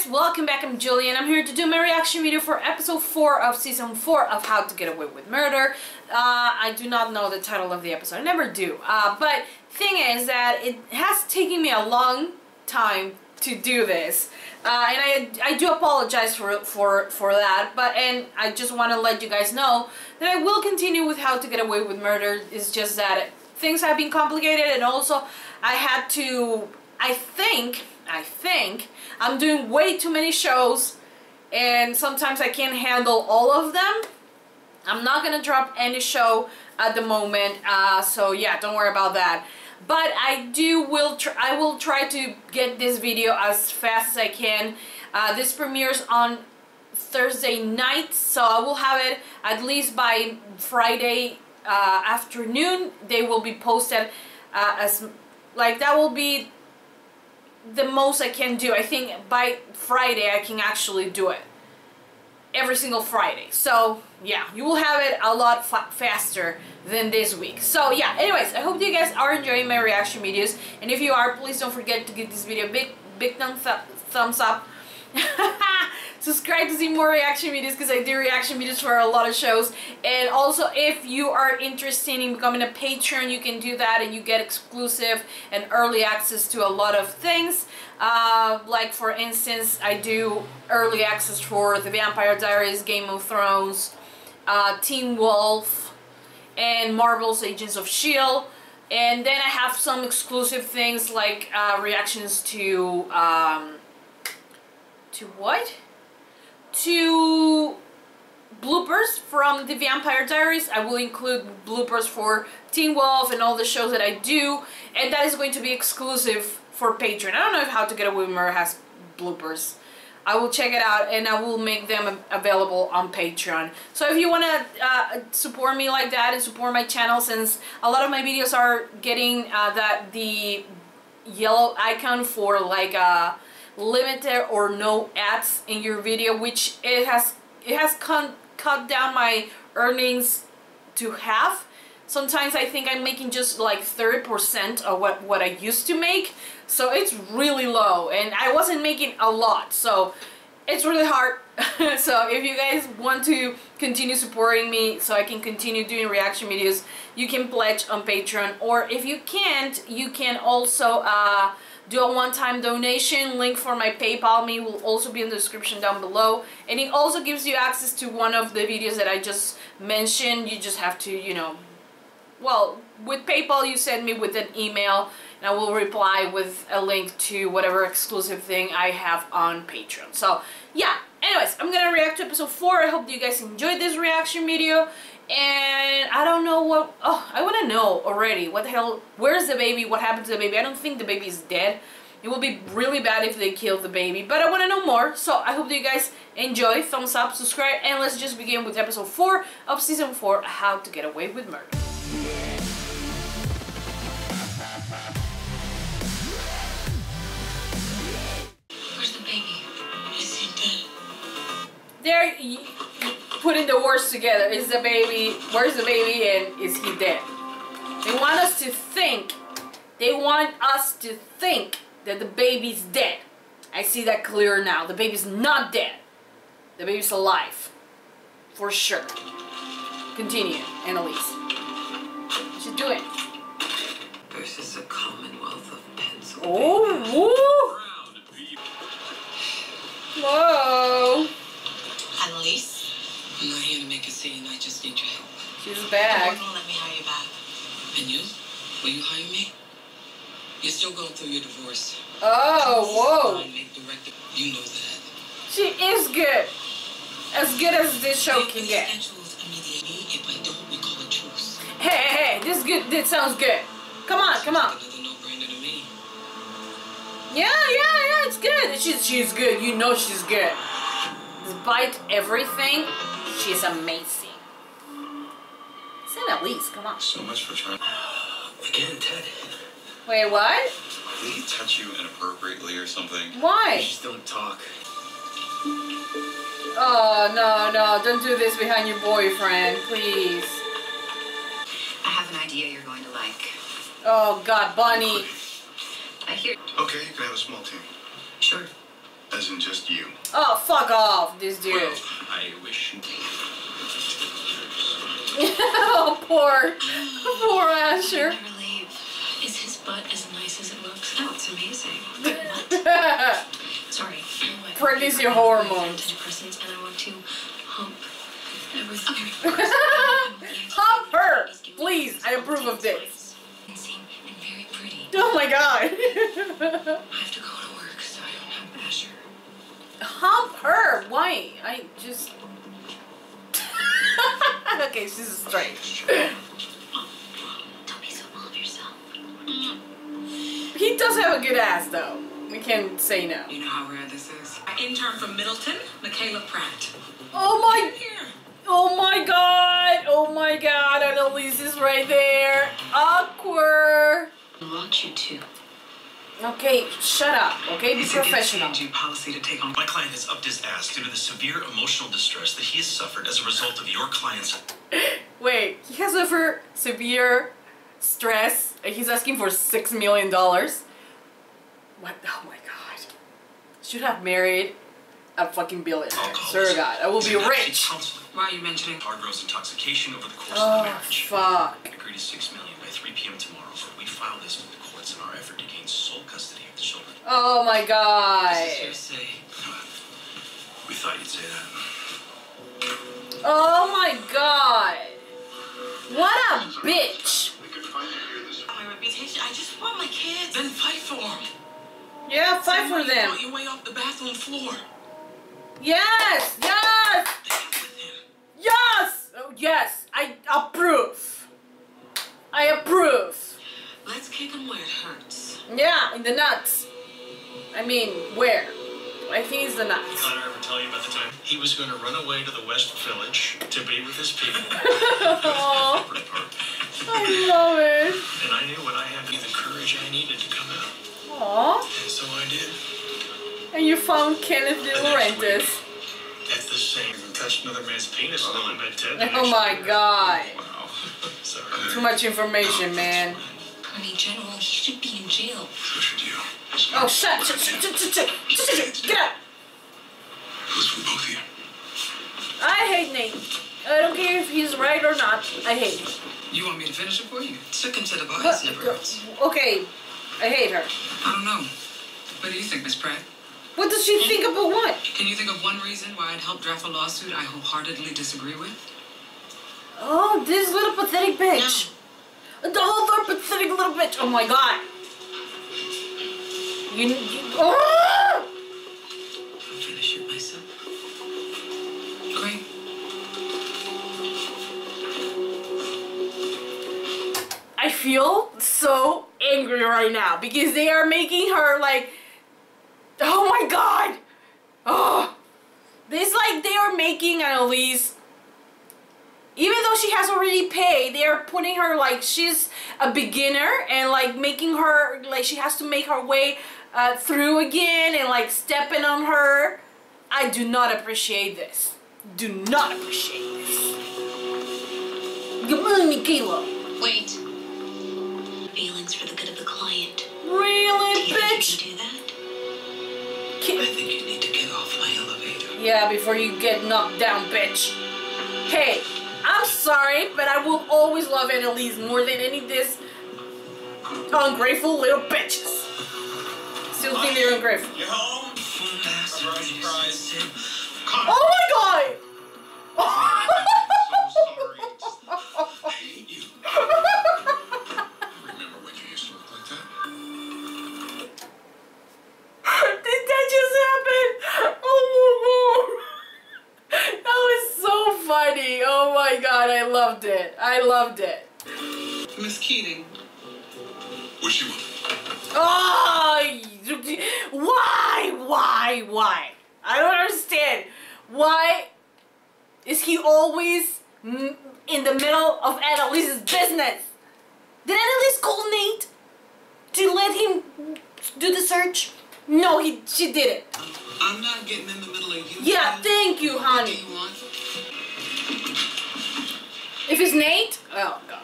guys, welcome back. I'm Julie and I'm here to do my reaction video for episode 4 of season 4 of How to Get Away with Murder. Uh, I do not know the title of the episode. I never do. Uh, but thing is that it has taken me a long time to do this. Uh, and I, I do apologize for, for, for that. But And I just want to let you guys know that I will continue with How to Get Away with Murder. It's just that things have been complicated and also I had to, I think, I think, I'm doing way too many shows and sometimes I can't handle all of them. I'm not gonna drop any show at the moment, uh, so yeah, don't worry about that. But I do will I will try to get this video as fast as I can. Uh, this premieres on Thursday night, so I will have it at least by Friday uh, afternoon. They will be posted uh, as like that will be the most I can do. I think by Friday I can actually do it. Every single Friday. So yeah, you will have it a lot fa faster than this week. So yeah, anyways, I hope you guys are enjoying my reaction videos. And if you are, please don't forget to give this video a big, big up. Thumbs up. subscribe to see more reaction videos because I do reaction videos for a lot of shows and also if you are interested in becoming a patron you can do that and you get exclusive and early access to a lot of things uh, like for instance I do early access for The Vampire Diaries, Game of Thrones, uh, Teen Wolf and Marvel's Agents of S.H.I.E.L.D. And then I have some exclusive things like uh, reactions to, um, to what? To bloopers from the Vampire Diaries. I will include bloopers for Teen Wolf and all the shows that I do, and that is going to be exclusive for Patreon. I don't know if How to Get Away with has bloopers. I will check it out and I will make them available on Patreon. So if you want to uh, support me like that and support my channel since a lot of my videos are getting uh, that the yellow icon for like uh, limited or no ads in your video which it has it has cut, cut down my earnings to half. Sometimes I think I'm making just like 30% of what, what I used to make. So it's really low and I wasn't making a lot. So it's really hard. So if you guys want to continue supporting me so I can continue doing reaction videos you can pledge on Patreon. Or if you can't you can also uh, do a one-time donation. Link for my PayPal me will also be in the description down below. And it also gives you access to one of the videos that I just mentioned. You just have to, you know, well, with PayPal you send me with an email and I will reply with a link to whatever exclusive thing I have on Patreon. So, yeah. Anyways, I'm gonna react to episode 4. I hope you guys enjoyed this reaction video and I don't know what oh I want to know already what the hell where's the baby what happened to the baby? I don't think the baby is dead. It would be really bad if they killed the baby but I want to know more. So I hope that you guys enjoy. Thumbs up subscribe and let's just begin with episode 4 of season 4 how to get away with murder. Where's the baby? Is he dead? there putting the words together. Is the baby, where's the baby and is he dead? They want us to think, they want us to think that the baby's dead. I see that clear now. The baby's not dead. The baby's alive. For sure. Continue, Annalise. What you doing? Versus a Commonwealth of Pennsylvania. Oh, woo! Whoa! Annalise? I'm not here to make a scene. I just need your help. She's The back. won't let me hire you back. And you? Will you hire me? You're still going through your divorce. Oh, whoa. I make director. You know that. She is good. As good as this show can get. Schedules immediately. If I don't, we call a truce. Hey, hey, hey, this good. This sounds good. Come on, come on. Another no-brainer to me. Yeah, yeah, yeah. It's good. She's she's good. You know she's good. Despite everything, she's amazing. Say at least. Come on. So much for trying. Again, Ted. Wait, what? Did he touch you inappropriately or something? Why? just don't talk. Oh no, no! Don't do this behind your boyfriend, please. I have an idea you're going to like. Oh God, Bunny. I hear. Okay, you can have a small team. Sure. As in just you. Oh, fuck off, this dude. Well, I wish. oh, poor, poor Asher. Is his butt as nice as it looks? Oh, it's amazing. Sorry. you know? Pregnancy I'm hormones. Antidepressants, and I want to hump everything. Hump her, please. I approve of this. Dancing and very pretty. Oh my god. I have to go to work, so I don't have Asher. Hump her. Why? I just. okay, she's straight. Don't be so full of yourself. He does have a good ass, though. We can't say no. You know how rare this is. Intern from Middleton, Michaela Pratt. Oh my. Oh my god. Oh my god. Annalise is right there. Awkward. I want you to. Okay, shut up. Okay, be It's professional. against AG policy to take on My client has upped his ask due to the severe emotional distress that he has suffered as a result of your client's. Wait, he has suffered severe stress. and He's asking for six million dollars. What? Oh my god. Should have married a fucking billionaire. Sir God, I will be rich. Why are you mentioning? Hargrove's intoxication over the course of the Oh marriage. fuck. Agreed to six million by 3 p.m. tomorrow, for we file this Oh my god. This is hearsay. We thought you'd say that. Oh my god. What a bitch. We could find you here this oh, My reputation. I just want my kids. Then fight for them. Yeah, fight for them. You way off the bathroom floor. Yes, yes, The hell with him. yes. Oh yes, I approve. I approve. Let's kick him where it hurts. Yeah, in the nuts. I mean, where? I think he's the nuts. Did I ever tell you about the time he was going to run away to the West Village to be with his people? Oh, I love it. And I knew when I had the courage I needed to come out. Aw. And so I did. And you found Kenneth De Laurentiis. At the same, touched another man's penis until I met Ted. Oh my god. Wow. Sorry. Too much information, oh, man. Attorney General. He should be in jail. Shush, deal. Oh, shut! Shut! Shut! Shut! Shut! Get up! Those from both of you. I hate Nate. I don't care if he's right or not. I hate him. You want me to finish it for you? Circumcision about his never hurts. Okay. I hate her. I don't know. What do you think, Miss Pratt? What does she can think about what? Can you think of one reason why I'd help draft a lawsuit I wholeheartedly disagree with? Oh, this little pathetic bitch. No. The whole little pathetic little bitch. Oh my god. You. you ah! oh! I'll finish it myself. Great. I feel so angry right now because they are making her like. Oh my god! Oh! This like they are making Annalise. Even though she has already paid, they are putting her like she's a beginner and like making her like she has to make her way uh, through again and like stepping on her. I do not appreciate this. Do not appreciate this. Come on, Michaela. Wait. Feelings for the good of the client. Really, Do you think bitch? you can do that? I think you need to get off my elevator. Yeah, before you get knocked down, bitch. Hey, I'm sorry, but I will always love Annalise more than any of this ungrateful little bitches. Still think they're ungrateful. You home? Surprise, surprise. Oh my god! loved it. I loved it. Miss Keating, What she want? Oh, why, why, why? I don't understand. Why is he always in the middle of Annalise's business? Did Annalise call Nate to let him do the search? No, he she didn't. I'm not getting in the middle of you. Yeah, thank you, What do honey. You want? If it's Nate, oh god,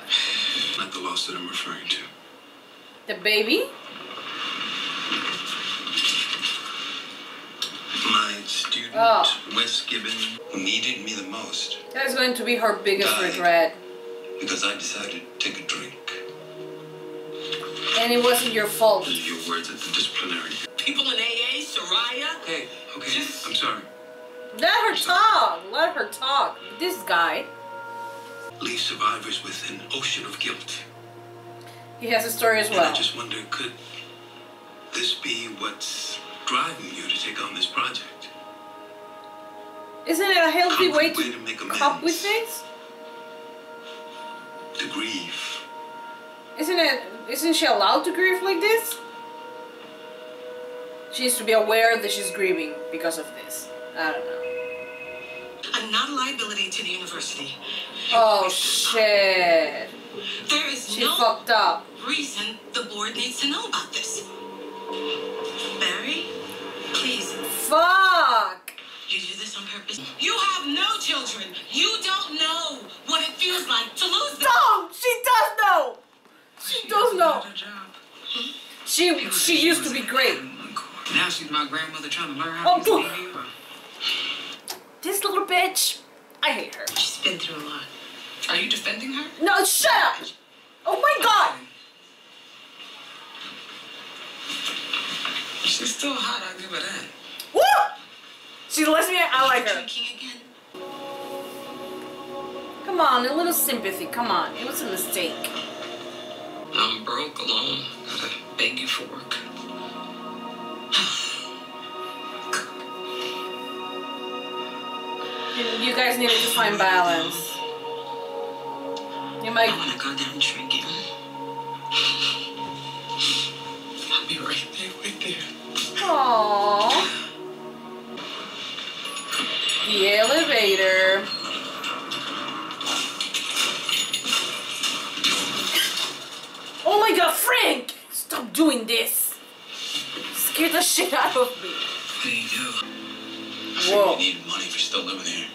Not the loss that I'm referring to. the baby. My student, Oh. Wes Gibbins, who needed me the most That is going to be her biggest regret. because I decided to take a drink. And it wasn't your fault. Those are your words at the disciplinary. People in AA, Soraya. Hey, okay, I'm sorry. Let her talk. Let her talk. This guy, Leave survivors with an ocean of guilt. he has a story as well. And I just wonder, could this be what's driving you to take on this project? Isn't it a healthy way Concrete to make cope with things? To grieve. Isn't it? Isn't she allowed to grieve like this? She needs to be aware that she's grieving because of this. I don't know. I'm not a liability to the university. Oh shit! There is She no fucked up. reason the board needs to know about this. Barry, please, Fuck! you do this on purpose. You have no children. You don't know what it feels like to lose them. No, she does know. She does know. She she used to be great. Now she's my grandmother trying to learn Oh, how to poof. A. This little bitch. I hate her. She's been through a lot. Are you defending her? No, shut up! Oh my god! She's still hot, I'll give her that. Woo! She's lesbian. I like her. Drinking again? Come on, a little sympathy. Come on, it was a mistake. I'm broke, alone. Gotta beg you for work. You, you guys needed to find balance. You might. I want to go down drinking. I'll be right there with you. Aww. The elevator. Oh my god, Frank! Stop doing this! Scared the shit out of me. What do you do? I figured Whoa. you needed money for still living here.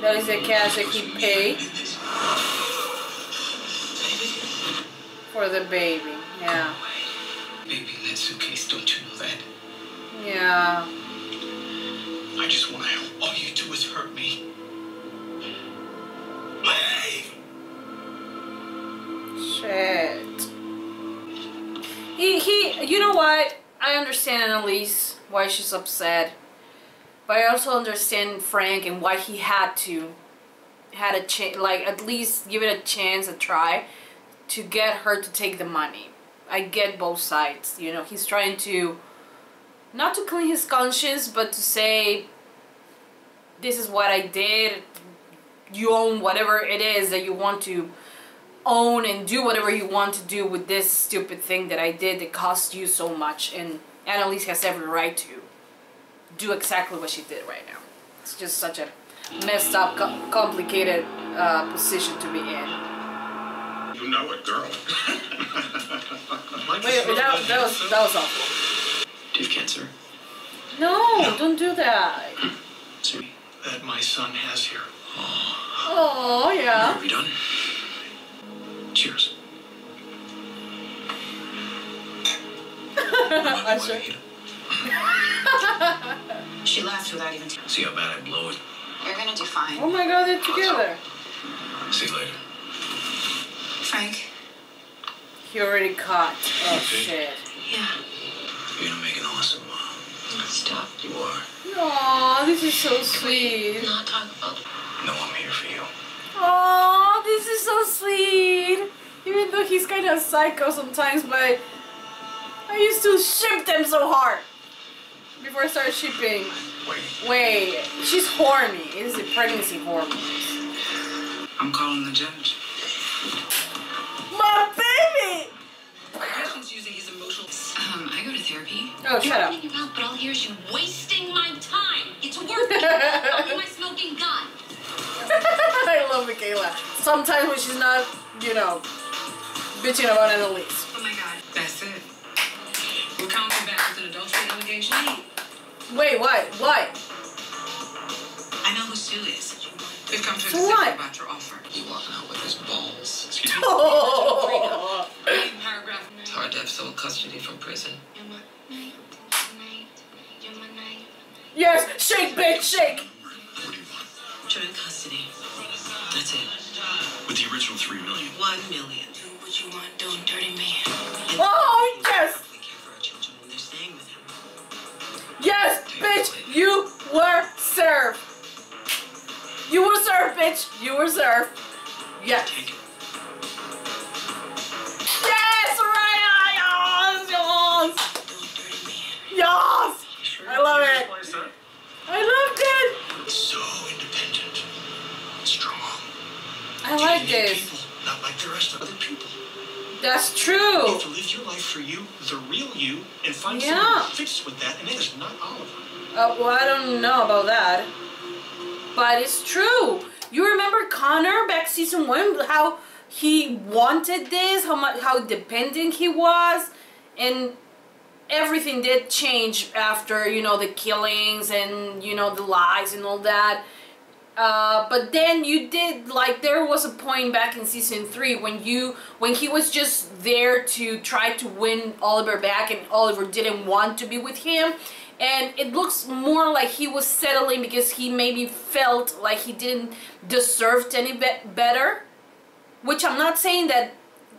That is the cash that he paid for the baby. Yeah. Baby in that suitcase, don't you know that? Yeah. I just want to help. All you do is hurt me. Leave! Shit. He he. You know what? I understand Annalise why she's upset, but I also understand Frank and why he had to had a chance, like at least give it a chance, a try, to get her to take the money. I get both sides. You know, he's trying to not to clean his conscience, but to say this is what I did. You own whatever it is that you want to own and do whatever you want to do with this stupid thing that I did that cost you so much and Annalise has every right to do exactly what she did right now. It's just such a messed up, co- complicated uh, position to be in. You know it, girl. Wait, that, that was that was awful. Do you have cancer? No, don't do that. Sorry. That my son has here. Oh yeah. Are we done? I sure. She left without even. T- See how bad I blow it? You're gonna do fine. Oh my god, they're together. See you later. Frank, He already caught. Oh shit. Yeah. You're gonna make an awesome mom. Stop. You are. Aw, this is so sweet. Not talk about. No, I'm here for you. Aw, this is so sweet. Even though he's kind of psycho sometimes, but I used to ship them so hard before I started shipping. Wait. Wait, she's horny. It is a pregnancy hormones. I'm calling the judge. My baby! Christian's using his emotional. um, I go to therapy. Oh, shut up. Opening your mouth, but all I hear is you wasting my time. It's working. I'll my smoking gun. I love Michaela. Sometimes when she's not, you know, bitching about Annalise. Oh my god. That's it. We're counting back with an adultery allegation. Wait, what? What? I know who Sue is. We've come to a So decision what? about your offer. He walking out with his balls. Excuse me. Oh. Read paragraph. It's hard to have sole custody from prison. Emma, night, night. Yes, shake, bitch, shake. What do you want? Joint custody. That's it. With the original three million. One million. Do what you want. Don't dirty me. Oh, yes. Yes, bitch, you were served. You were served, bitch. You were served. Yes. Yes, right. Yes, yes, Don't dirty me. yes. I love it. I loved it. So independent. Strong. I like this. Not like the rest of other people. That's true. You have to live your life for you, the real you, and find Yeah. someone who fits with that, and that is not Oliver. Uh, well, I don't know about that, but it's true. You remember Connor back season one? How he wanted this, how much, how dependent he was, and everything did change after you know the killings and you know the lies and all that. Uh, but then you did like there was a point back in season three when you when he was just there to try to win Oliver back and Oliver didn't want to be with him and it looks more like he was settling because he maybe felt like he didn't deserve any be- better which I'm not saying that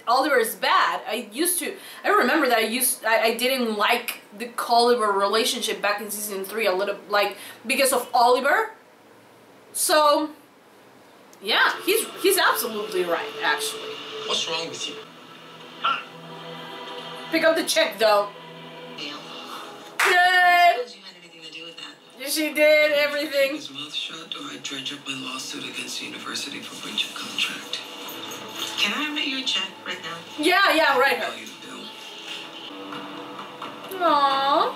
Oliver is bad. I used to. I remember that I used. I, I didn't like the Oliver relationship back in season three a little like because of Oliver. So, yeah, he's he's absolutely right. Actually, What's wrong with you? pick up the check though. Neil. Yay! Suppose you had anything to do with that. She did everything. His mouth shut, or I dredge up my lawsuit against the university for breach of contract. Can I write you a check right now? Yeah, yeah, right. Pay oh, you the bill. Aww.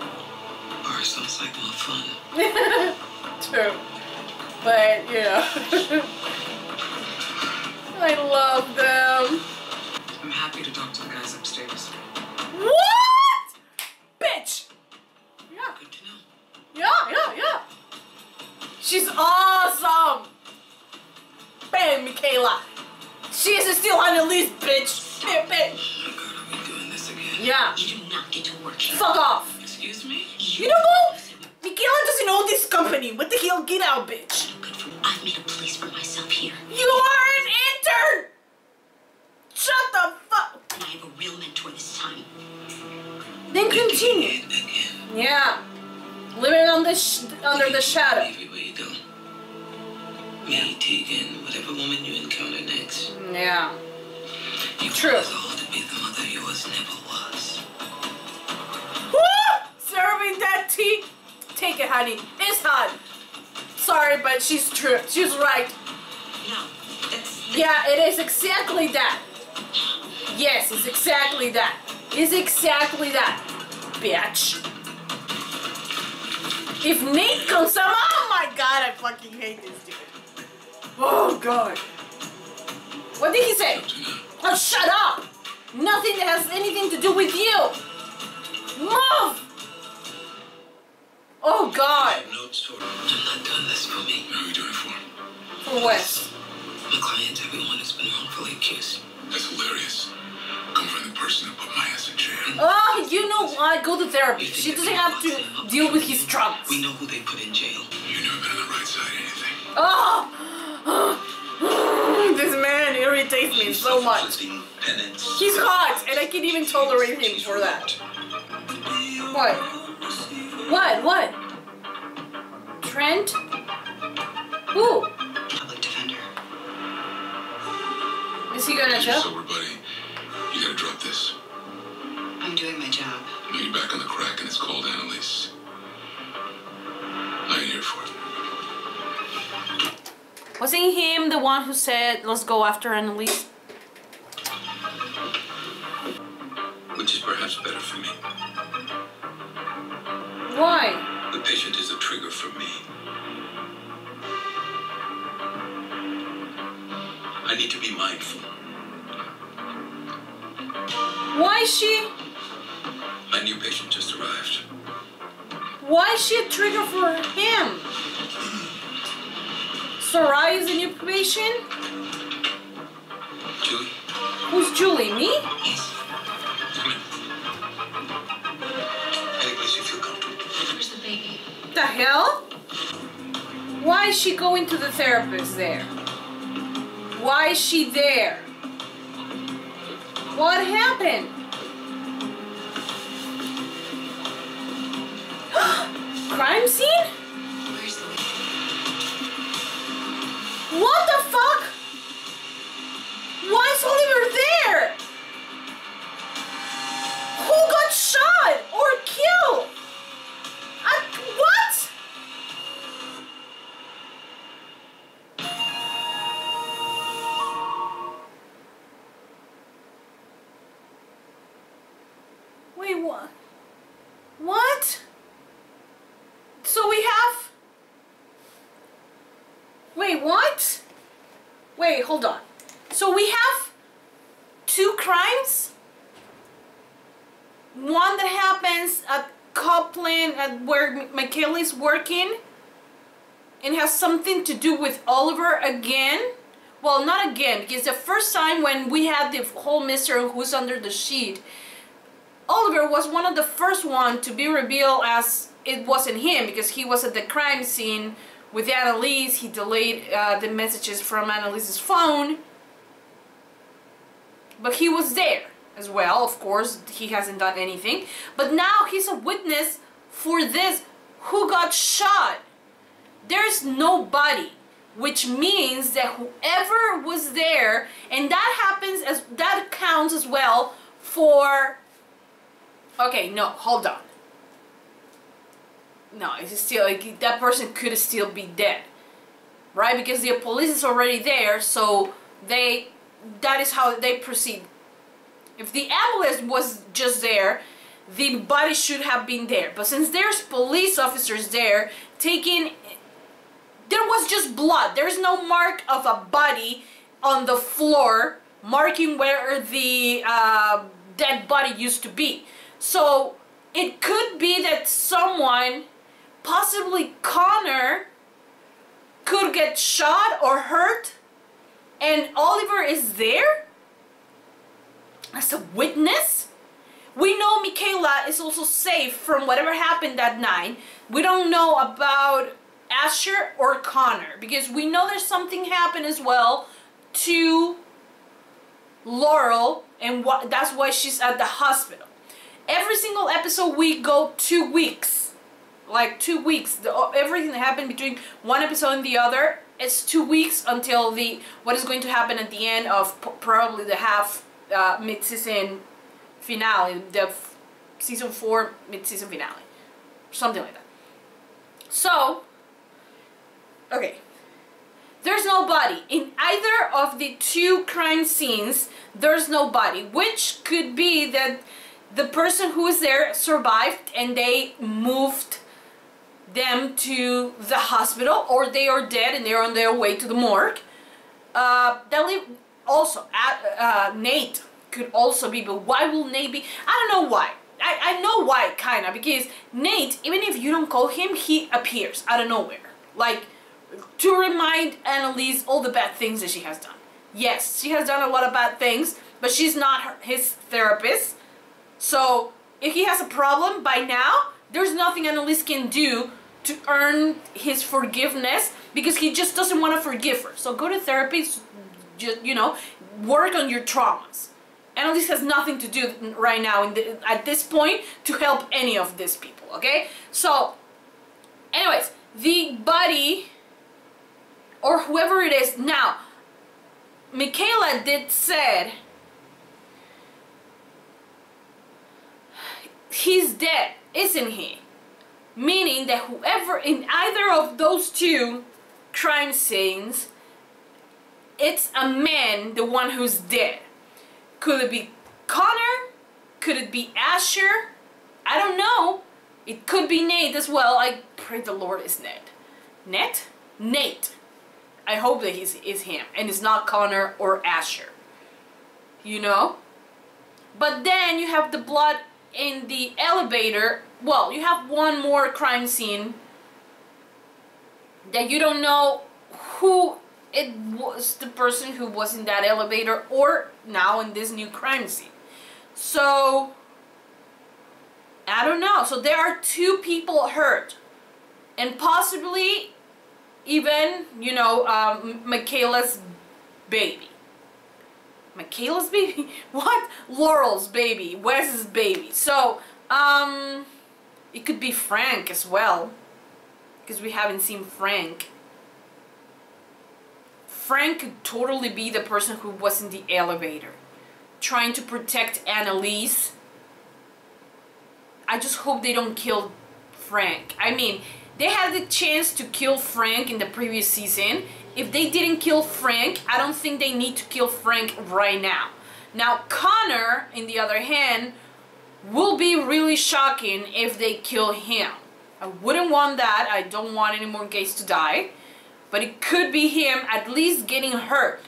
Bar sounds like more fun. True. But, you know. I love them. I'm happy to talk to the guys upstairs. What? Bitch! Yeah, Good to know. yeah, yeah, yeah. She's awesome! Bam, Michaela. She is still on the bitch. Bam, bam. Oh my god, are we doing this again? Yeah. You do not get to work here. Fuck off. Excuse me? You know what? Michaela doesn't own this company. What the hell? Get out, bitch. I've made a place for myself here, You are an intern! Shut the fuck. and I have a real mentor this time. Then continue. Yeah. Living on the sh- under the shadow. Everywhere you go. Me, Tegan, whatever woman you encounter next. Yeah. You True. want all to be the mother yours never was. Woo! Serving that tea. Take it, honey. It's hot. Sorry, but she's true. She's right. No, that's Yeah, it is exactly that. Yes, it's exactly that. It's exactly that. Bitch. If Nate comes up, oh my god, I fucking hate this dude. Oh god. What did he say? Oh, shut up! Nothing that has anything to do with you. Move! Oh god. Notes for I'm not doing this for me. What are we doing it for? For Wes. My clients, everyone has been wrongfully accused. That's hilarious. Come from the person who put my ass in jail. Mm. Oh, you know what? Go to therapy. She doesn't have to deal with his you? traumas. We know who they put in jail. You've never been on the right side of anything. Oh, this man irritates me so much. penance. He's hot, and I can't even tolerate him for that. What? What? What? Trent? Who? public defender. Is he gonna You're sober, buddy. You gotta drop this. I'm doing my job. Now you're back on the crack and it's called Annalise. I ain't here for it. Wasn't him the one who said, let's go after Annalise? Which is perhaps better for me. Why? The patient is a trigger for me. I need to be mindful. Why is she? My new patient just arrived. Why is she a trigger for him? Sarai is a new patient? Julie, Who's Julie? Me? Yes. The hell? Why is she going to the therapist there? Why is she there? What happened? Crime scene? What the fuck? And has something to do with Oliver again. Well, not again, because the first time when we had the whole mystery of who's under the sheet, Oliver was one of the first one to be revealed as it wasn't him because he was at the crime scene with Annalise. He delayed uh, the messages from Annalise's phone. But he was there as well, of course. He hasn't done anything. But now he's a witness for this. Who got shot? There's nobody. Which means that whoever was there, and that happens as that counts as well for Okay, no, hold on. No, it's still like that person could still be dead, right? Because the police is already there, so they that is how they proceed. If the ambulance was just there, the body should have been there. But since there's police officers there taking, there was just blood. There's no mark of a body on the floor marking where the uh, dead body used to be. So it could be that someone, possibly Connor, could get shot or hurt and Oliver is there as a witness. We know Michaela is also safe from whatever happened that night. We don't know about Asher or Connor because we know there's something happened as well to Laurel and that's why she's at the hospital. Every single episode we go two weeks. Like two weeks. The, everything that happened between one episode and the other it's two weeks until the what is going to happen at the end of probably the half uh, mid-season finale the season four mid-season finale. Something like that. So okay. There's no body in either of the two crime scenes there's no body which could be that the person who was there survived and they moved them to the hospital or they are dead and they're on their way to the morgue. Uh, that leave also uh, Nate could also be, but why will Nate be? I don't know why. I, I know why, kinda, because Nate, even if you don't call him, he appears out of nowhere. Like, to remind Annalise all the bad things that she has done. Yes, she has done a lot of bad things, but she's not her, his therapist. So if he has a problem by now, there's nothing Annalise can do to earn his forgiveness because he just doesn't want to forgive her. So go to therapy, just, you know, work on your traumas. Annalise has nothing to do right now the, at this point to help any of these people, okay? So, anyways, the buddy or whoever it is now, Michaela did said he's dead, isn't he? Meaning that whoever in either of those two crime scenes, it's a man, the one who's dead. Could it be Connor? Could it be Asher? I don't know. It could be Nate as well. I pray the Lord is Nate. Nate? Nate. I hope that he's is him and it's not Connor or Asher. You know? But then you have the blood in the elevator, well, you have one more crime scene that you don't know who it was the person who was in that elevator or now in this new crime scene. So, I don't know. So there are two people hurt. and possibly even, you know, um, Michaela's baby. Michaela's baby? What? Laurel's baby. Wes's baby. So, um, it could be Frank as well. Because we haven't seen Frank. Frank could totally be the person who was in the elevator. Trying to protect Annalise. I just hope they don't kill Frank. I mean, they had the chance to kill Frank in the previous season. If they didn't kill Frank, I don't think they need to kill Frank right now. Now, Connor, in the other hand, will be really shocking if they kill him. I wouldn't want that. I don't want any more gays to die. But it could be him at least getting hurt.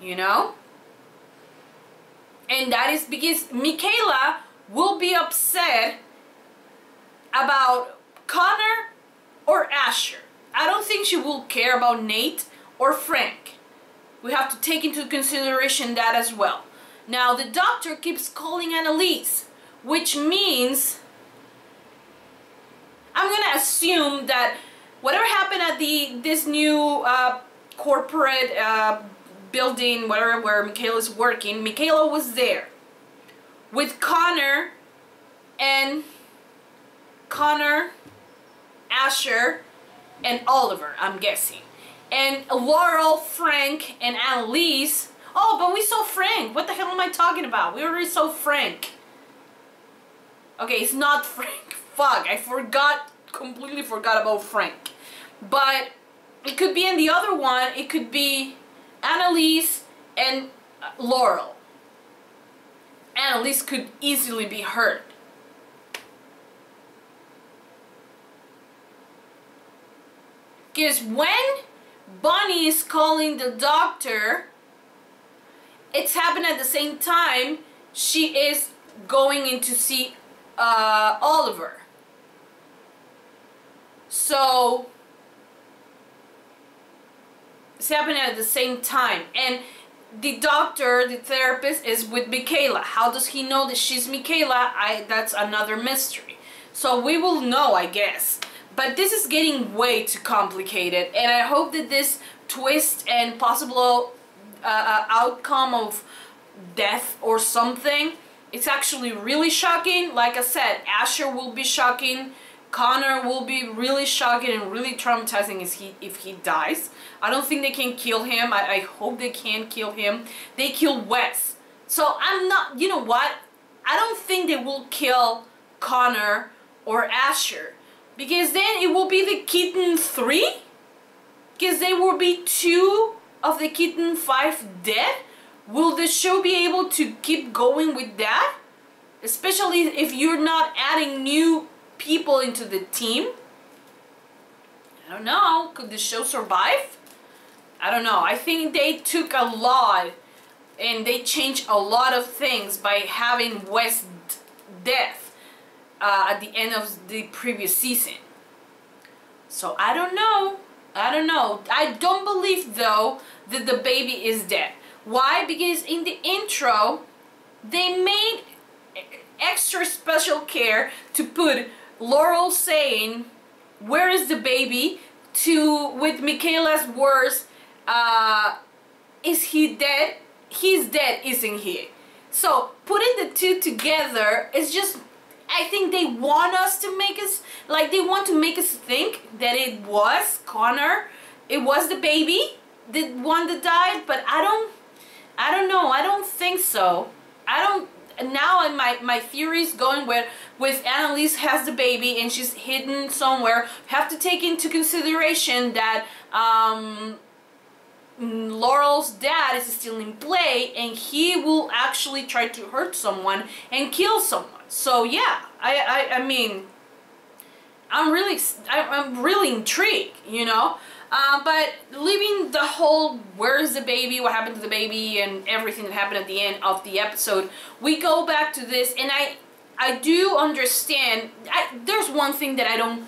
You know? And that is because Michaela will be upset about Connor or Asher. I don't think she will care about Nate or Frank. We have to take into consideration that as well. Now, the doctor keeps calling Annalise, which means I'm gonna assume that whatever happened at the this new uh, corporate uh, building, whatever where Michaela's working, Michaela was there with Connor and Connor, Asher, and Oliver, I'm guessing. And Laurel, Frank, and Annalise. Oh, but we saw Frank. What the hell am I talking about? We already saw Frank. Okay, it's not Frank. Fuck, I forgot, completely forgot about Frank. But it could be in the other one. It could be Annalise and uh, Laurel. Annalise could easily be hurt. Because when Bonnie is calling the doctor, it's happened at the same time she is going in to see uh, Oliver. So, it's happening at the same time. And the doctor, the therapist, is with Michaela. How does he know that she's Michaela? I that's another mystery. So we will know, I guess. But this is getting way too complicated, and I hope that this twist and possible uh, uh, outcome of death or something, it's actually really shocking. Like I said, Asher will be shocking. Connor will be really shocking and really traumatizing if he, if he dies. I don't think they can kill him. I, I hope they can kill him. They killed Wes. So I'm not, you know what? I don't think they will kill Connor or Asher. Because then it will be the Keating 3? Because there will be two of the Keating 5 dead? Will the show be able to keep going with that? Especially if you're not adding new people into the team? I don't know. Could the show survive? I don't know. I think they took a lot and they changed a lot of things by having Wes death uh, at the end of the previous season. So I don't know. I don't know. I don't believe though that the baby is dead. Why? Because in the intro, they made extra special care to put Laurel saying, where is the baby? To, with Michaela's words, uh, is he dead? He's dead, isn't he? So putting the two together is just I think they want us to make us like they want to make us think that it was Connor, it was the baby, the one that died, but I don't I don't know. I don't think so. I don't now my my theory is going with with Annalise has the baby and she's hidden somewhere. Have to take into consideration that um Laurel's dad is still in play and he will actually try to hurt someone and kill someone. So yeah, I, I, I mean, I'm really, I'm really intrigued, you know? Uh, but leaving the whole where is the baby, what happened to the baby, and everything that happened at the end of the episode, we go back to this, and I, I do understand. I, there's one thing that I don't,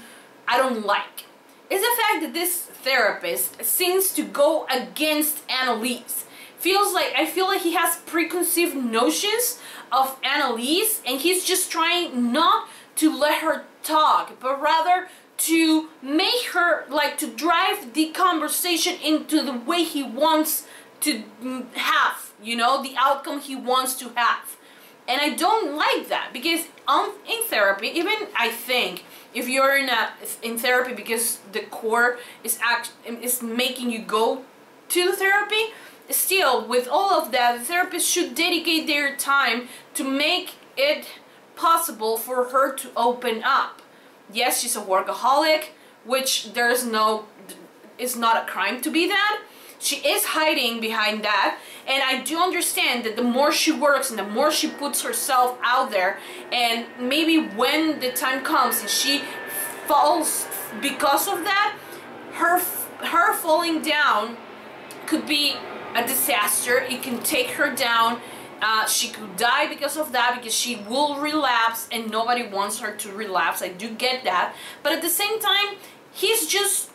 I don't like, is the fact that this therapist seems to go against Annalise. Feels like I feel like he has preconceived notions of Annalise and he's just trying not to let her talk, but rather to make her like to drive the conversation into the way he wants to mm, have you know the outcome he wants to have. And i don't like that because um, in therapy even i think if you're in a in therapy because the core is act is making you go to the therapy still with all of that the therapist should dedicate their time to make it possible for her to open up yes she's a workaholic which there's no it's not a crime to be that. She is hiding behind that. And i do understand that the more she works and the more she puts herself out there and maybe when the time comes and she falls because of that her her falling down could be a disaster. It can take her down uh, she could die because of that because she will relapse and nobody wants her to relapse. I do get that. But at the same time he's just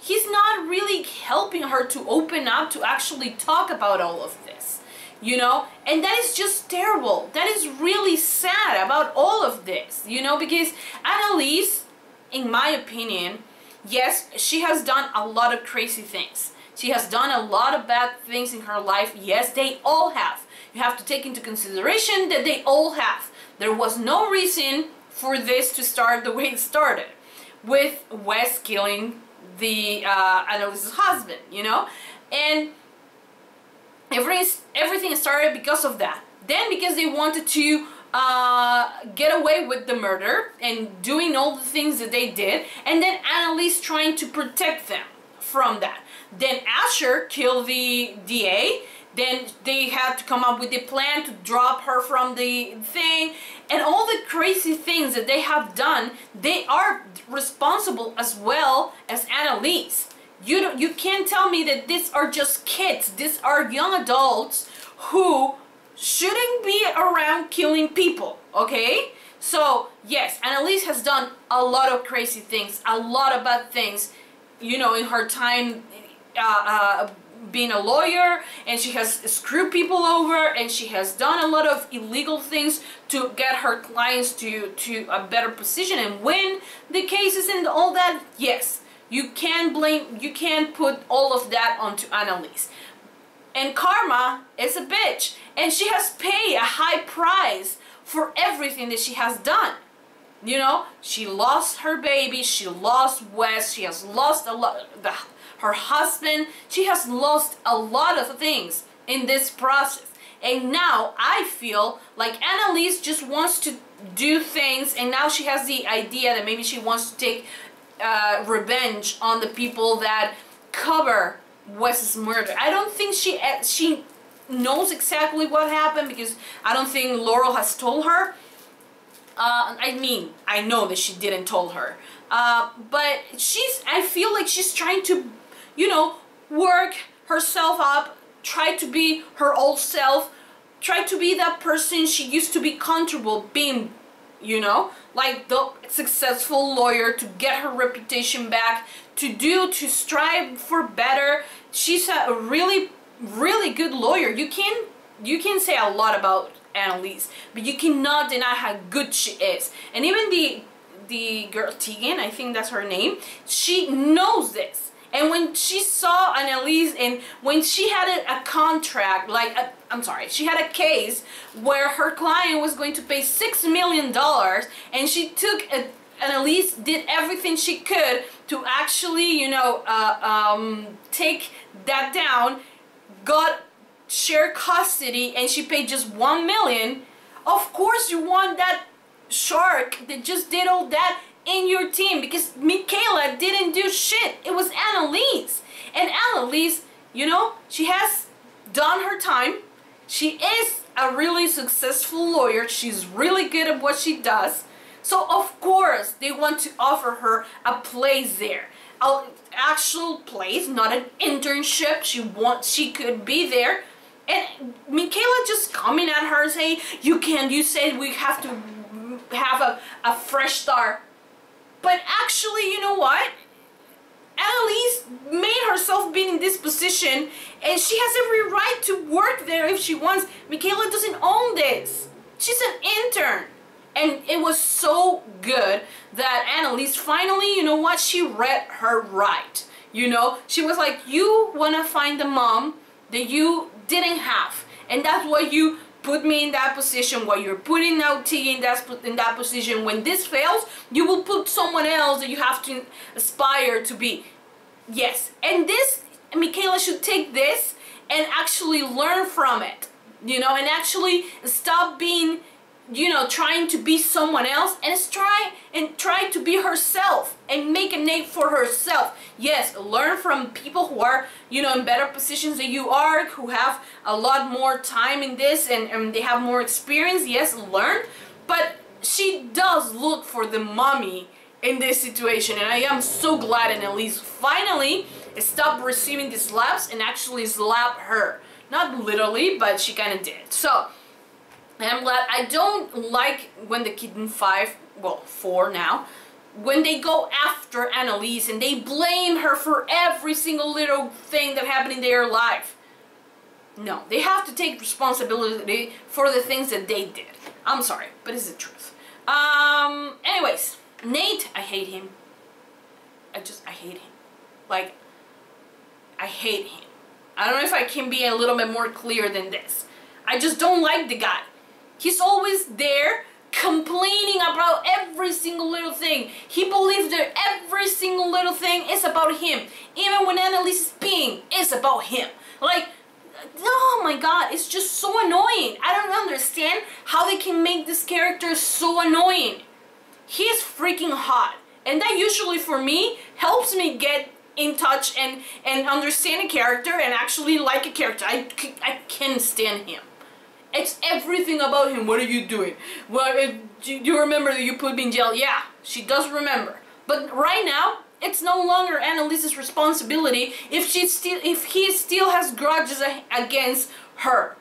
he's not really helping her to open up to actually talk about all of this you know? And that is just terrible. That is really sad about all of this you know? Because annalise in my opinion yes she has done a lot of crazy things. She has done a lot of bad things in her life. Yes they all have have to take into consideration that they all have there was no reason for this to start the way it started with wes killing the uh, Annalise's husband, you know, and everything everything started because of that. Then because they wanted to uh, get away with the murder and doing all the things that they did, and then Annalise trying to protect them from that. Then Asher killed the DA. Then they had to come up with a plan to drop her from the thing and all the crazy things that they have done. They are responsible as well as Annalise. You don't, you can't tell me that these are just kids. These are young adults who shouldn't be around killing people, okay? So, yes, Annalise has done a lot of crazy things, a lot of bad things, you know, in her time uh, uh, being a lawyer and she has screwed people over and she has done a lot of illegal things to get her clients to to a better position. And win the cases and all that yes you can blame you can put all of that onto Annalise. And karma is a bitch and she has paid a high price for everything that she has done. You know she lost her baby she lost Wes she has lost a lot her husband. She has lost a lot of things in this process. And now I feel like Annalise just wants to do things and now she has the idea that maybe she wants to take uh, revenge on the people that cover Wes's murder. I don't think she uh, she knows exactly what happened because I don't think Laurel has told her. Uh, I mean, I know that she didn't tell her. Uh, but she's, I feel like she's trying to you know, work herself up, try to be her old self, try to be that person she used to be comfortable being, you know, like the successful lawyer to get her reputation back, to do, to strive for better. She's a really, really good lawyer. You can, you can say a lot about Annalise, but you cannot deny how good she is. And even the, the girl Tegan, I think that's her name, she knows this and when she saw Annalise and when she had a, a contract, like, i am sorry, she had a case where her client was going to pay $6 million and she took a, Annalise did everything she could to actually, you know, uh, um, take that down, got shared custody and she paid just one million. Of course you want that shark that just did all that in your team because Michaela didn't do shit. It was Annalise. And Annalise, you know, she has done her time. She is a really successful lawyer. She's really good at what she does. So of course they want to offer her a place there. An actual place, not an internship. She wants she could be there. And Michaela just coming at her saying, you can't, you said we have to have a, a fresh start. But actually, you know what? Annalise made herself be in this position and she has every right to work there if she wants. Michaela doesn't own this. She's an intern. And it was so good that Annalise finally, you know what, she read her right. You know, she was like, you want to find the mom that you didn't have. And that's why you put me in that position while you're putting out T in that, in that position. When this fails, you will put someone else that you have to aspire to be. Yes. And this, Michaela should take this and actually learn from it. You know, and actually stop being you know trying to be someone else and try and try to be herself and make a name for herself. Yes learn from people who are you know in better positions than you are who have a lot more time in this and, and they have more experience. Yes learn. But she does look for the mommy in this situation and I am so glad Annalise finally stop receiving these slaps and actually slap her. Not literally but she kind of did. So and I'm glad. I don't like when the Keating 5, well, 4 now, when they go after Annalise and they blame her for every single little thing that happened in their life. No, they have to take responsibility for the things that they did. I'm sorry, but it's the truth. Um, anyways, Nate, I hate him. I just, I hate him. Like, I hate him. I don't know if I can be a little bit more clear than this. I just don't like the guy. He's always there complaining about every single little thing. He believes that every single little thing is about him. Even when Annalise is peeing, it's about him. Like, oh my god, it's just so annoying. I don't understand how they can make this character so annoying. He's freaking hot. And that usually for me helps me get in touch and, and understand a character and actually like a character. I, I can stand him. It's everything about him. What are you doing? Well, do you remember that you put me in jail? Yeah, she does remember. But right now, it's no longer Annalise's responsibility if she still if he still has grudges against her.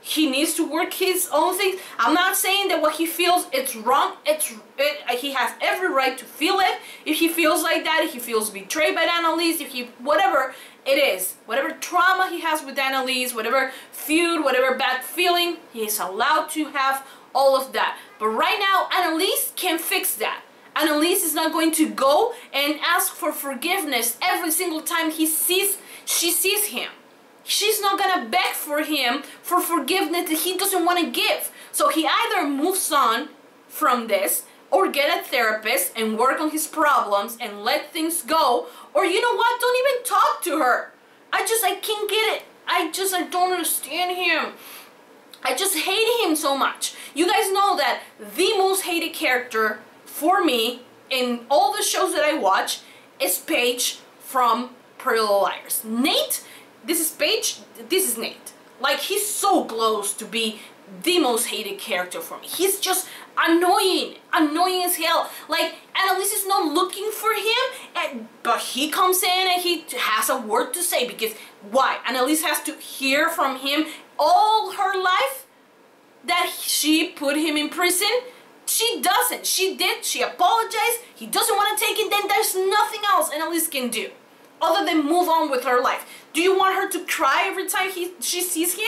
He needs to work his own things. I'm not saying that what he feels it's wrong. It's it, he has every right to feel it. If he feels like that, if he feels betrayed by Annalise, if he whatever, it is. Whatever trauma he has with Annalise, whatever feud, whatever bad feeling, he is allowed to have all of that. But right now, Annalise can fix that. Annalise is not going to go and ask for forgiveness every single time he sees she sees him. She's not gonna beg for him for forgiveness that he doesn't want to give. So he either moves on from this or get a therapist and work on his problems and let things go or you know what? Don't even talk to her. I just I can't get it. I just I don't understand him. I just hate him so much. You guys know that the most hated character for me in all the shows that I watch is Paige from Pretty Little Liars. Nate? This is Paige? This is Nate. Like he's so close to be the most hated character for me. He's just annoying, annoying as hell. Like Annalise is not looking for him, and, but he comes in and he has a word to say because why? Annalise has to hear from him all her life that she put him in prison. She doesn't. She did. She apologized. He doesn't want to take it. Then there's nothing else Annalise can do other than move on with her life. Do you want her to cry every time he she sees him?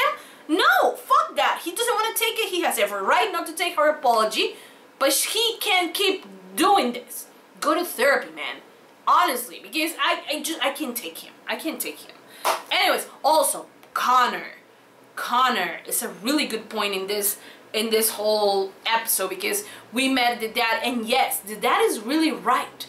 No, fuck that. He doesn't want to take it. He has every right not to take her apology, but he can't keep doing this. Go to therapy, man. Honestly, because I, I just I can't take him. I can't take him. Anyways, also Connor. Connor is a really good point in this in this whole episode because we met the dad and yes, the dad is really right.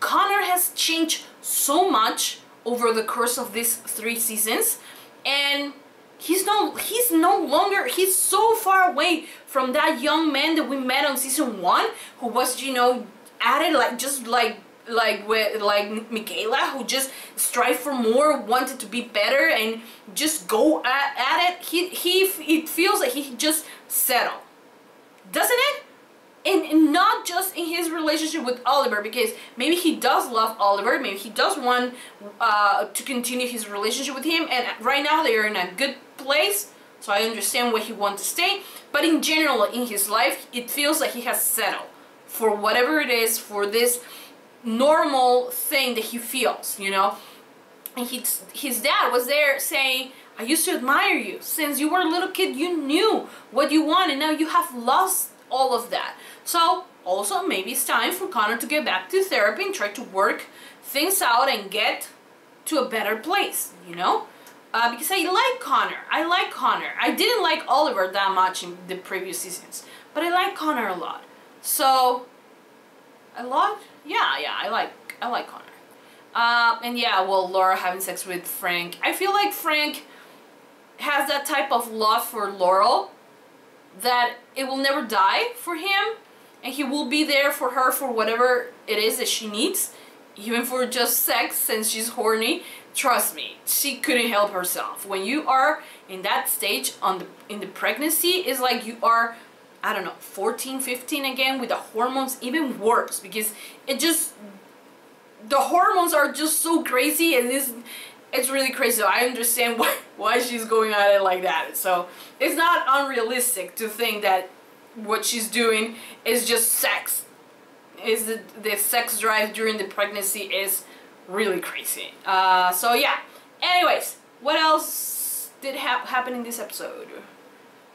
Connor has changed so much over the course of these three seasons and he's no he's no longer he's so far away from that young man that we met on season one who was you know at it like just like like with like Michaela who just strive for more wanted to be better and just go at, at it. He he it feels like he just settled. Doesn't it and, not just in his relationship with Oliver because maybe he does love Oliver maybe he does want uh, to continue his relationship with him and right now they are in a good place so I understand where he wants to stay but in general in his life it feels like he has settled for whatever it is for this normal thing that he feels you know? And he, his dad was there saying I used to admire you. Since you were a little kid you knew what you want and now you have lost all of that. So also maybe it's time for Connor to get back to therapy and try to work things out and get to a better place, you know? Uh, because I like Connor. I like Connor. I didn't like Oliver that much in the previous seasons, but I like Connor a lot. So, a lot? Yeah, yeah, I like I like Connor. Uh, and yeah, well, Laurel having sex with Frank. I feel like Frank has that type of love for Laurel that it will never die for him and he will be there for her for whatever it is that she needs even for just sex since she's horny. Trust me she couldn't help herself. When you are in that stage on the in the pregnancy is like you are I don't know 14 15 again with the hormones even worse because it just the hormones are just so crazy and this it's really crazy. So I understand why, why she's going at it like that. So it's not unrealistic to think that what she's doing is just sex. Is the, the sex drive during the pregnancy is really crazy. Uh, so yeah. Anyways what else did ha happen in this episode?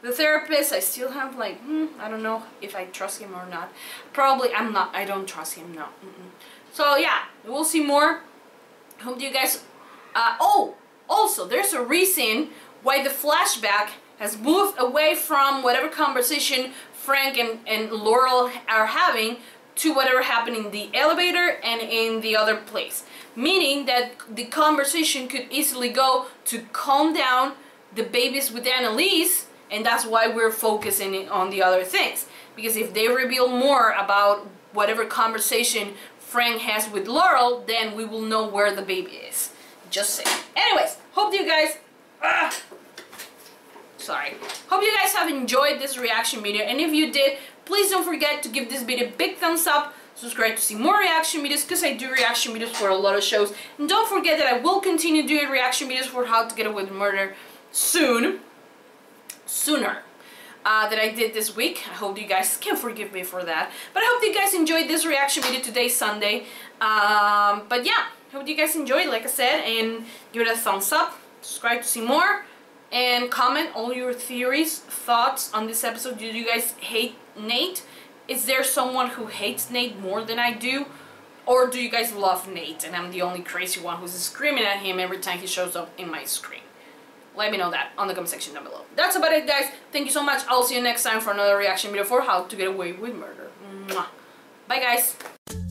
The therapist I still have like hmm, I don't know if I trust him or not. Probably I'm not I don't trust him no mm -mm. so yeah we'll see more. Hope you guys uh, oh also there's a reason why the flashback has moved away from whatever conversation Frank and, and Laurel are having to whatever happened in the elevator and in the other place. Meaning that the conversation could easily go to calm down the babies with Annalise and that's why we're focusing on the other things. Because if they reveal more about whatever conversation Frank has with Laurel, then we will know where the baby is. Just saying. Anyways, hope you guys... Uh, sorry. Hope you guys have enjoyed this reaction video and if you did, please don't forget to give this video a big thumbs up, subscribe to see more reaction videos because I do reaction videos for a lot of shows and don't forget that I will continue doing reaction videos for How to Get Away with Murder soon, sooner. Uh, that I did this week. I hope you guys can forgive me for that. But I hope you guys enjoyed this reaction video today, Sunday. Um, but yeah, hope you guys enjoyed, like I said, and give it a thumbs up, subscribe to see more and comment all your theories, thoughts on this episode. Do you guys hate Nate? Is there someone who hates Nate more than I do? Or do you guys love Nate and I'm the only crazy one who's screaming at him every time he shows up in my screen? Let me know that on the comment section down below. That's about it guys. Thank you so much. I'll see you next time for another reaction video for How to Get Away with Murder. Mwah. Bye guys.